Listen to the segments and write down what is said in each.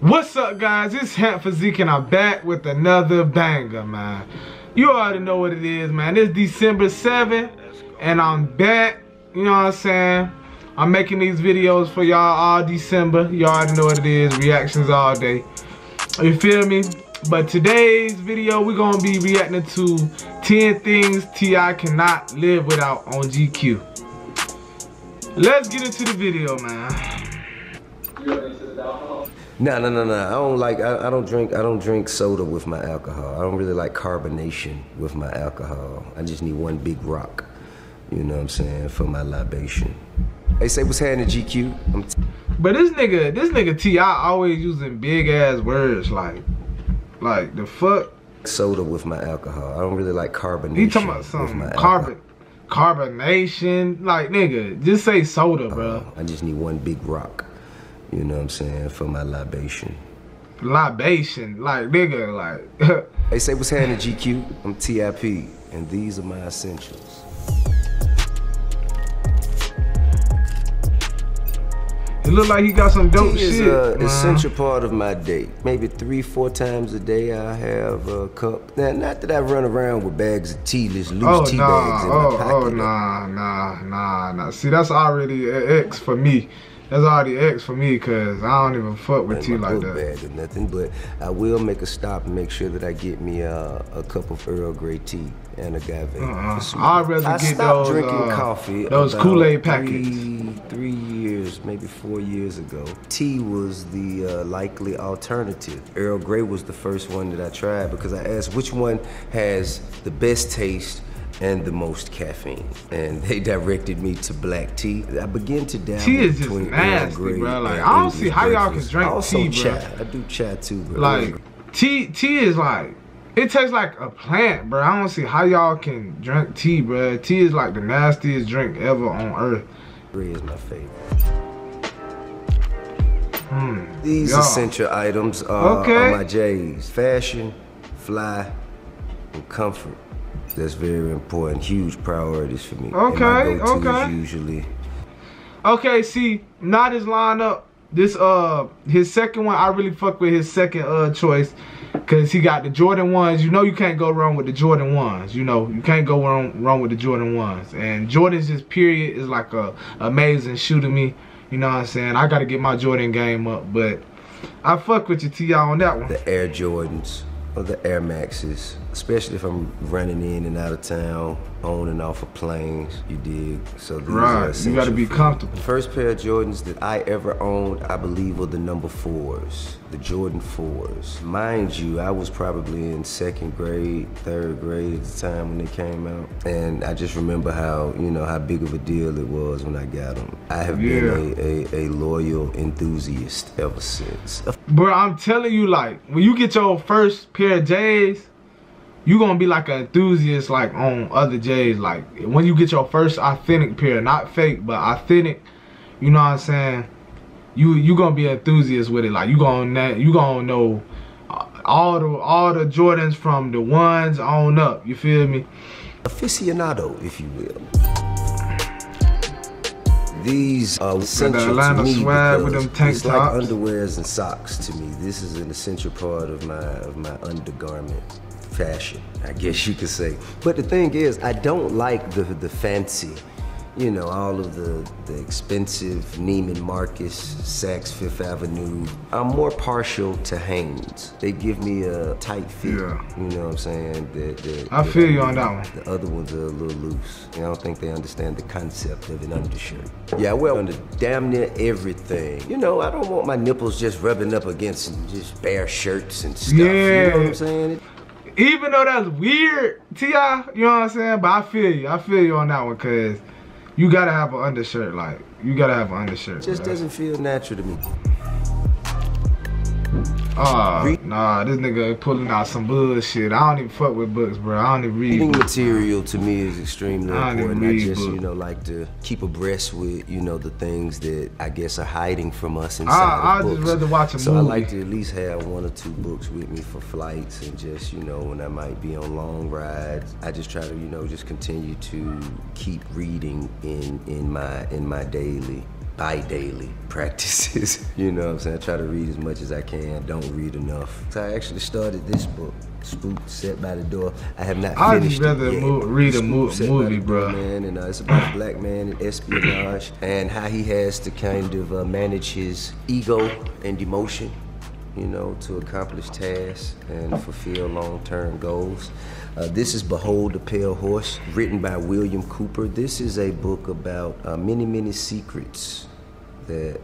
What's up, guys? It's Hamp Phasique, and I'm back with another banger, man. You already know what it is, man. It's December 7th, and I'm back. You know what I'm saying? I'm making these videos for y'all all December. You already know what it is. Reactions all day. You feel me? But today's video, we're to be reacting to 10 things T.I. cannot live without on GQ. Let's get into the video, man. No, no, no, no. I don't like. I, I, don't drink. I don't drink soda with my alcohol. I don't really like carbonation with my alcohol. I just need one big rock. You know what I'm saying for my libation. They say what's happening, GQ. I'm but this nigga, this nigga T, I always using big ass words like, like the fuck. Soda with my alcohol. I don't really like carbonation. You talking about something carbon, carbonation? Like nigga, just say soda, uh, bro. I just need one big rock. You know what I'm saying? For my libation. Libation, like nigga, like. they say what's happening, GQ. I'm TIP, and these are my essentials. It look like he got some dope tea shit. is an essential part of my day. Maybe three, four times a day I have a cup. Now, not that I run around with bags of tea, just loose oh, tea nah. bags in oh, my pocket. Oh, nah, nah, nah, nah. See, that's already an X for me that's already X for me because I don't even fuck with tea like that. bag or nothing, but I will make a stop and make sure that I get me uh, a cup of Earl Grey tea and agave. Uh-uh. I'd rather I get stopped those, drinking uh, coffee. Those Kool-Aid packets. Three, three maybe four years ago. Tea was the uh, likely alternative. Earl Grey was the first one that I tried because I asked which one has the best taste and the most caffeine. And they directed me to black tea. I began to dabble tea is just nasty, bro. Like I don't see how y'all can drink also tea, chai. bro. I do chai too, bro. Like tea, tea is like it tastes like a plant, bro. I don't see how y'all can drink tea, bro. Tea is like the nastiest drink ever on earth. Grey is my favorite. These essential items are, okay. are my J's. Fashion, fly, and comfort. That's very important. Huge priorities for me. Okay, okay. Usually. Okay, see, not his lineup. This uh, his second one, I really fuck with his second uh choice, cause he got the Jordan ones. You know, you can't go wrong with the Jordan ones. You know, you can't go wrong wrong with the Jordan ones. And Jordan's just period is like a amazing shoe to me. You know what I'm saying? I gotta get my Jordan game up, but I fuck with you, T.I. on that one. The Air Jordans or the Air Maxes, especially if I'm running in and out of town, on and off of planes, you dig? So these right, you gotta be comfortable. The first pair of Jordans that I ever owned, I believe were the number fours, the Jordan fours. Mind you, I was probably in second grade, third grade at the time when they came out. And I just remember how, you know, how big of a deal it was when I got them. I have yeah. been a, a, a loyal enthusiast ever since. Bro, I'm telling you, like, when you get your first pair of J's, you gonna be like an enthusiast like on other J's. Like when you get your first authentic pair, not fake, but authentic, you know what I'm saying? You you gonna be an enthusiast with it. Like you gonna you gonna know uh, all the all the Jordans from the ones on up. You feel me? Aficionado, if you will. These are essential to me swag with them tank it's tops. like underwears and socks to me. This is an essential part of my of my undergarment fashion, I guess you could say. But the thing is, I don't like the the fancy you know, all of the, the expensive Neiman Marcus, Saks Fifth Avenue. I'm more partial to Hanes. They give me a tight fit. Yeah. You know what I'm saying? I feel you on that one. The other ones are a little loose. I don't think they understand the concept of an undershirt. Yeah, I wear under damn near everything. You know, I don't want my nipples just rubbing up against just bare shirts and stuff. Yeah. You know what I'm saying? Even though that's weird, T.I., you know what I'm saying? But I feel you. I feel you on that one, because you gotta have an undershirt. Like you gotta have an undershirt. It Just doesn't feel natural to me. Oh, nah, this nigga pulling out some bullshit. I don't even fuck with books, bro. I don't even read Reading books. material to me is extremely I don't even important. I just, books. you know, like to keep abreast with, you know, the things that I guess are hiding from us inside I- of I'd just rather watch a so I like to at least have one or two books with me for flights and just, you know, when I might be on long rides, I just try to, you know, just continue to keep reading in in my in my daily bi-daily practices. you know what I'm saying? I try to read as much as I can, don't read enough. So I actually started this book, Spook Set by the Door. I have not I'd finished rather it yet. mo- read a mo- Set movie, Door. Man, and uh, it's about a black man in espionage and how he has to kind of uh, manage his ego and emotion you know, to accomplish tasks and fulfill long-term goals. Uh, this is Behold the Pale Horse, written by William Cooper. This is a book about uh, many, many secrets that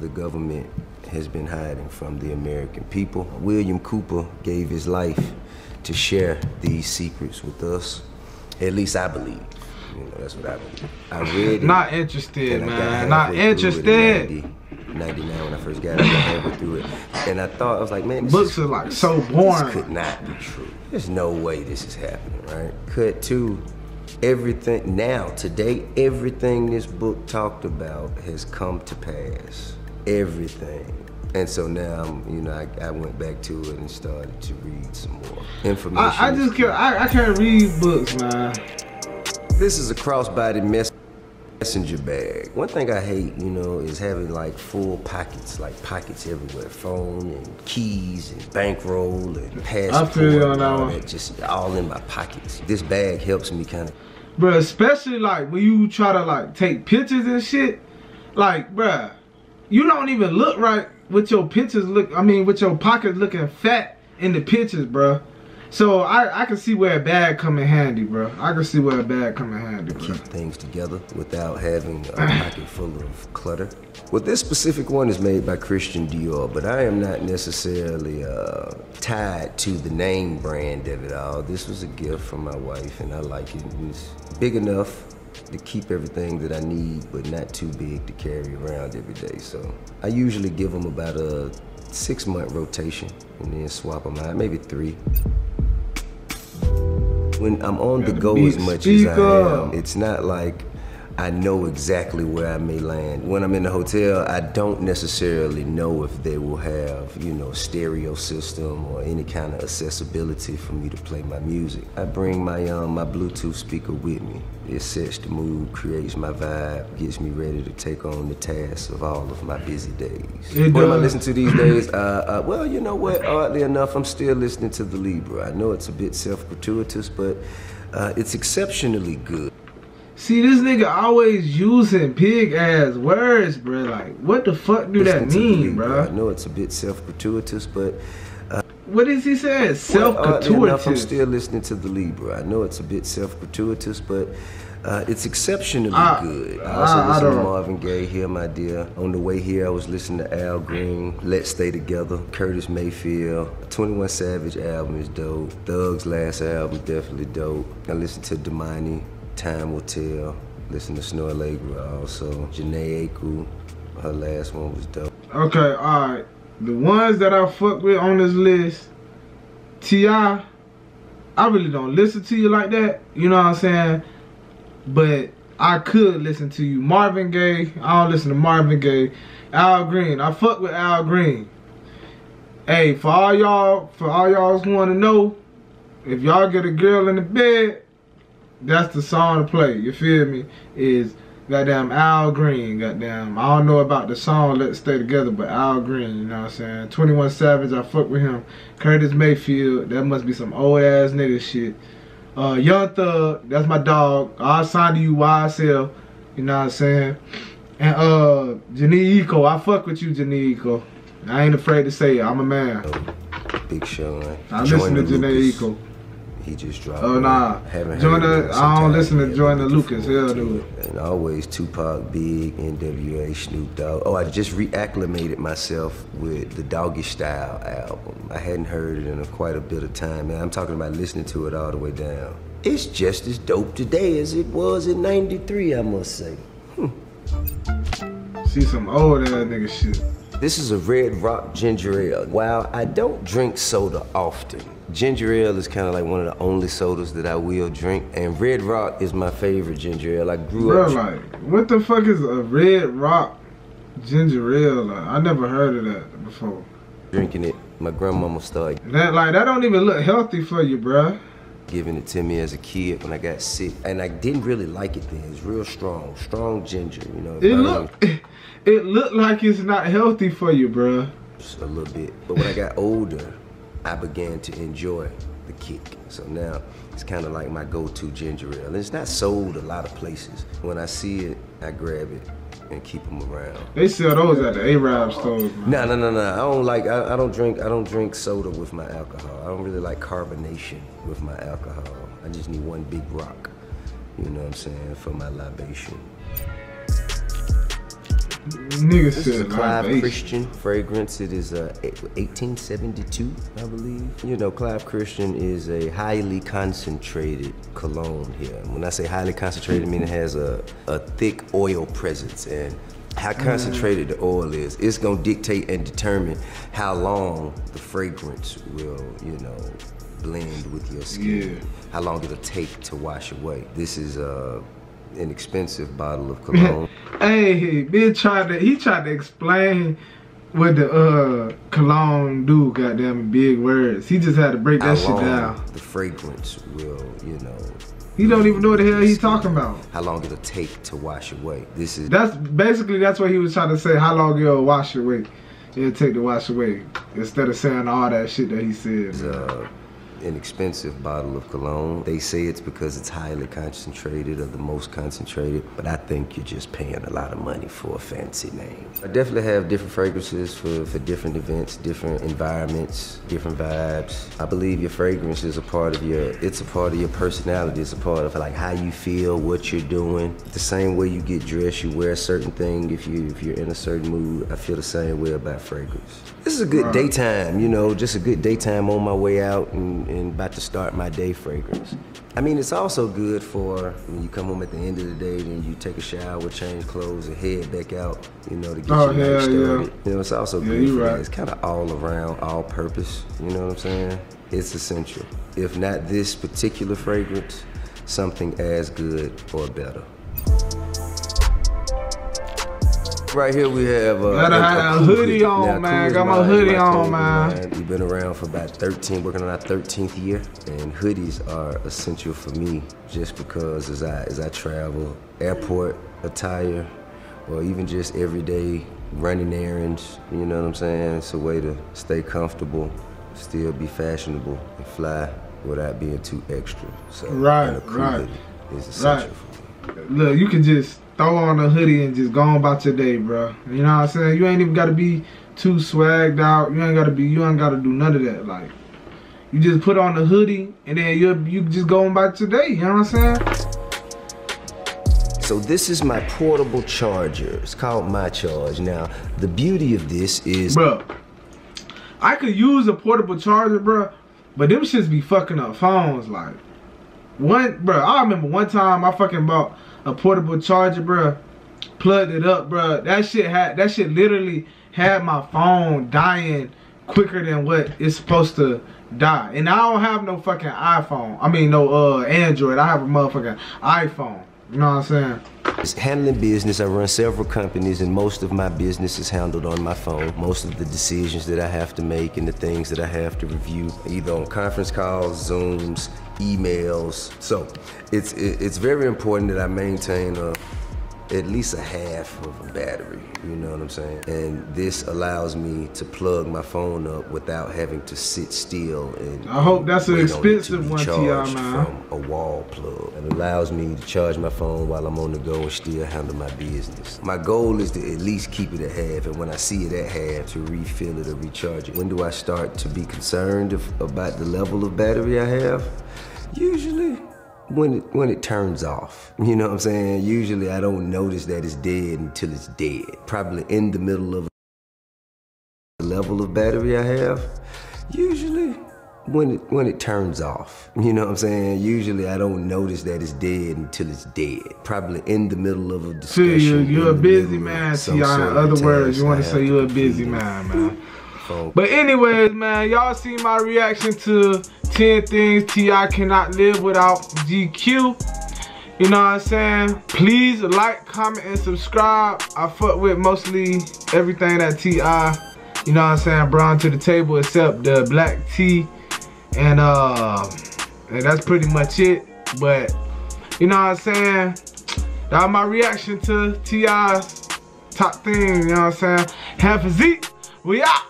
the government has been hiding from the American people. William Cooper gave his life to share these secrets with us. At least I believe. You know, that's what I believe. I read it. Not interested, And I got man. Not halfway through it interested. In 90, 99 when I first got it, I halfway through it. And I thought, I was like, man, this Books is, are like so this boring. could not be true. There's no way this is happening, right? Cut to everything, now, today, everything this book talked about has come to pass. Everything. And so now, I'm, you know, I, I went back to it and started to read some more information. I, I just can't. I, I can't read books, man. This is a crossbody mess- messenger bag. One thing I hate, you know, is having like full pockets, like pockets everywhere, phone and keys and bankroll and passport. feel you on that one. just all in my pockets. This bag helps me kind of. Bruh, especially like when you try to like take pictures and shit. Like, bruh, you don't even look right with your pictures look I mean with your pockets looking fat in the pictures, bruh. So I, I can see where a bag come in handy, bro. I can see where a bag come in handy, keep things together without having a pocket full of clutter. Well, this specific one is made by Christian Dior, but I am not necessarily uh, tied to the name brand of it all. This was a gift from my wife, and I like it. It's big enough to keep everything that I need, but not too big to carry around every day. So I usually give them about a six month rotation and then swap them out, maybe three. When I'm on the go as much as I am, it's not like I know exactly where I may land. When I'm in the hotel, I don't necessarily know if they will have, you know, stereo system or any kind of accessibility for me to play my music. I bring my um my Bluetooth speaker with me. It sets the mood, creates my vibe, gets me ready to take on the tasks of all of my busy days. It what am I does. listening to these days? Uh, uh, well, you know what? Oddly enough, I'm still listening to the Libra. I know it's a bit self-gratuitous, but uh, it's exceptionally good. See this nigga always using pig ass words, bruh. Like, what the fuck do that Listen to the mean, Libra. I know it's a bit self-gratuitous, but uh, What is he saying? Self well, enough, I'm still listening to the Libra. I know it's a bit self-gratuitous, but uh, it's exceptionally I- good. I also ah, I listen to Marvin Gaye, Here My Dear. On the way here, I was listening to Al Green, Let's Stay Together, Curtis Mayfield. 21 Savage album is dope. Thug's last album, definitely dope. I listened to Damani, Time Will Tell. Listen to Snoh Aalegra also. Jhené Aiko, her last one was dope. Okay, alright. The ones that I fuck with on this list, T.I., I really don't listen to you like that. You know what I'm saying? But I could listen to you. Marvin Gaye, I don't listen to Marvin Gaye. Al Green, I fuck with Al Green. Hey, for all y'all, for all y'all who wanna know, if y'all get a girl in the bed, that's the song to play. You feel me? Is goddamn Al Green, goddamn. I don't know about the song Let's Stay Together, but Al Green, you know what I'm saying? 21 Savage, I fuck with him. Curtis Mayfield, that must be some old ass nigga shit. Uh, Young Thug, that's my dog. I'll sign to you YSL, you know what I'm saying? And uh, Jhené Aiko, I fuck with you, Jhené Aiko. I ain't afraid to say it, I'm a man. Big Sean. I Joyner listen to Lucas. Aiko. He just dropped. Oh nah, Haven't heard it I don't listen to. Joyner Lucas. Hell it. And always Tupac, Big, N.W.A., Snoop Dogg. Oh, I just reacclimated myself with the Doggy Style album. I hadn't heard it in a, quite a bit of time, man. I'm talking about listening to it all the way down. It's just as dope today as it was in '93, I must say. Hmm. See some old ass nigga shit. This is a Red Rock ginger ale. While I don't drink soda often, ginger ale is kind of like one of the only sodas that I will drink, and Red Rock is my favorite ginger ale. I grew Bro, up. like, what the fuck is a Red Rock ginger ale? Like, I never heard of that before. drinking it. My grandmama started That like that don't even look healthy for you, bruh. giving it to me as a kid when I got sick, and I didn't really like it then. It's real strong, strong ginger. You know, It burns look, it look like it's not healthy for you, bruh. Just a little bit. But when I got older, I began to enjoy the kick. So now it's kind of like my go-to ginger ale. It's not sold a lot of places. When I see it, I grab it and keep them around. They sell those at the Arab stores, man. No, no, no, no. I don't like. I, I don't drink. I don't drink soda with my alcohol. I don't really like carbonation with my alcohol. I just need one big rock. You know what I'm saying for my libation. Niggas This is a said Clive libation. Christian fragrance. It is uh, 1872, I believe. You know, Clive Christian is a highly concentrated cologne here. When I say highly concentrated, I mean it has a, a thick oil presence. And how concentrated the oil is, it's gonna dictate and determine how long the fragrance will, you know, blend with your skin. Yeah. How long it'll take to wash away. This is uh, an expensive bottle of cologne. Hey, bitch tried to he tried to explain what the uh cologne do, goddamn big words. He just had to break that shit down. the fragrance will, you know. He don't even know what the hell he's talking about. How long it'll take to wash away. This is That's basically that's what he was trying to say. How long it'll wash away? It'll take to wash away. Instead of saying all that shit that he said. uh, an expensive bottle of cologne. They say it's because it's highly concentrated or the most concentrated, but I think you're just paying a lot of money for a fancy name. I definitely have different fragrances for, for different events, different environments, different vibes. I believe your fragrance is a part of your, it's a part of your personality. It's a part of like how you feel, what you're doing. The same way you get dressed, you wear a certain thing. If you if you're in a certain mood, I feel the same way about fragrance. This is a good daytime, you know, just a good daytime on my way out and, and about to start my day fragrance. I mean, it's also good for when you come home at the end of the day, then you take a shower, change clothes, and head back out, you know, to get Oh, your night hell yeah. started. You know, it's also good you for that. It's kind of all around, all purpose, you know what I'm saying? It's essential. If not this particular fragrance, something as good or better. Right here we have uh, Gotta have a hoodie on, Now, man. Got my hoodie on, man. line. We've been around for about 13, working on our 13th year, and hoodies are essential for me just because as I as I travel, airport attire, or even just everyday running errands, you know what I'm saying? It's a way to stay comfortable, still be fashionable, and fly without being too extra. So Right, and a cool right, is essential right. for me. Look, you can just throw on a hoodie and just go on about your day, bro. You know what I'm saying? You ain't even gotta be too swagged out. You ain't gotta be. You ain't gotta do none of that. Like, you just put on the hoodie and then you you just go on about your day. You know what I'm saying? So this is my portable charger. It's called My Charge. Now, the beauty of this is Bro, I could use a portable charger, bro, but them shits be fucking up phones. Like, one, bro, I remember one time I fucking bought a portable charger, bro, plugged it up, bro. That shit had, that shit literally had my phone dying quicker than what it's supposed to die. And I don't have no fucking iPhone. I mean, no uh Android. I have a motherfucking iPhone. You know what I'm saying? It's handling business. I run several companies, and most of my business is handled on my phone. Most of the decisions that I have to make and the things that I have to review, either on conference calls, Zooms, emails. So it's it's very important that I maintain a at least a half of a battery. You know what I'm saying? And this allows me to plug my phone up without having to sit still and. I hope that's an to expensive be one, charged man. From a wall plug. It allows me to charge my phone while I'm on the go and still handle my business. My goal is to at least keep it at half, and when I see it at half, to refill it or recharge it. When do I start to be concerned if, about the level of battery I have? Usually when it when it turns off. You know what I'm saying? Usually I don't notice that it's dead until it's dead. Probably in the middle of the level of battery I have. Usually when it when it turns off. You know what I'm saying? Usually I don't notice that it's dead until it's dead. Probably in the middle of a discussion. See, you, you're a busy man, Ti. In other words, you want to say you're a busy man, man. But anyways, man, y'all see my reaction to 10 things T.I. cannot live without GQ. You know what I'm saying? Please like, comment, and subscribe. I fuck with mostly everything that T.I. You know what I'm saying? Brown to the table except the black tea. And uh and that's pretty much it. But you know what I'm saying? That was my reaction to T.I.'s top thing, you know what I'm saying? Half a Z, we out.